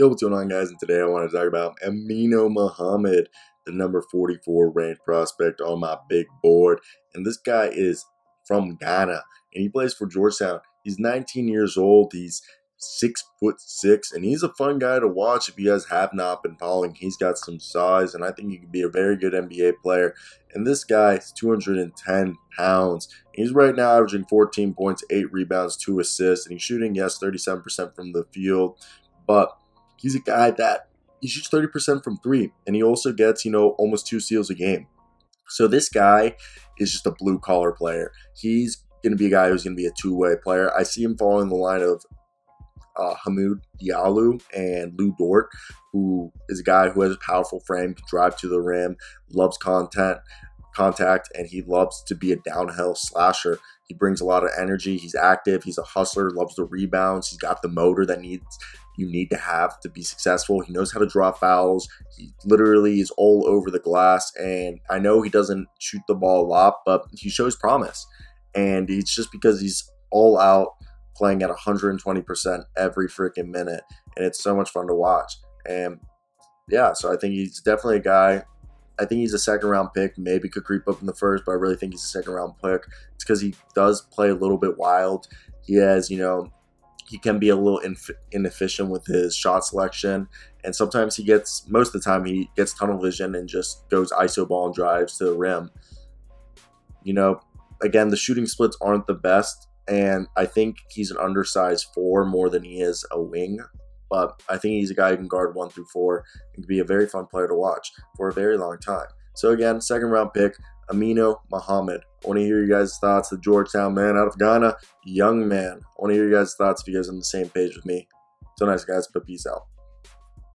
Yo, what's going on, guys? And today I want to talk about Aminu Mohammed, the number 44 ranked prospect on my big board. And this guy is from Ghana, and he plays for Georgetown. He's 19 years old. He's six foot six, and he's a fun guy to watch if you guys have not been following. He's got some size, and I think he could be a very good NBA player. And this guy is 210 pounds. He's right now averaging 14 points, 8 rebounds, 2 assists, and he's shooting, yes, 37% from the field. But he's a guy that he shoots 30% from three, and he also gets, you know, almost two steals a game. So this guy is just a blue collar player. He's going to be a guy who's going to be a two way player. I see him following the line of uh, Hamidou Diallo and Lu Dort, who is a guy who has a powerful frame, can drive to the rim, loves content, contact, and he loves to be a downhill slasher. He brings a lot of energy. He's active. He's a hustler. Loves the rebounds. He's got the motor that needs you need to have to be successful. He knows how to draw fouls. He literally is all over the glass. And I know he doesn't shoot the ball a lot, but he shows promise. And it's just because he's all out playing at 120% every freaking minute. And it's so much fun to watch. And yeah, so I think he's definitely a guy. I think he's a second round pick. Maybe could creep up in the first, but I really think he's a second round pick. It's because he does play a little bit wild. He has, you know, he can be a little inefficient with his shot selection. And sometimes he gets, most of the time, he gets tunnel vision and just goes ISO ball and drives to the rim. You know, again, the shooting splits aren't the best. And I think he's an undersized four more than he is a wing. But I think he's a guy who can guard one through four and can be a very fun player to watch for a very long time. So again, second round pick, Aminu Mohammed. I want to hear you guys' thoughts. The Georgetown man out of Ghana, young man. I want to hear you guys' thoughts if you guys are on the same page with me. So nice, guys, but peace out.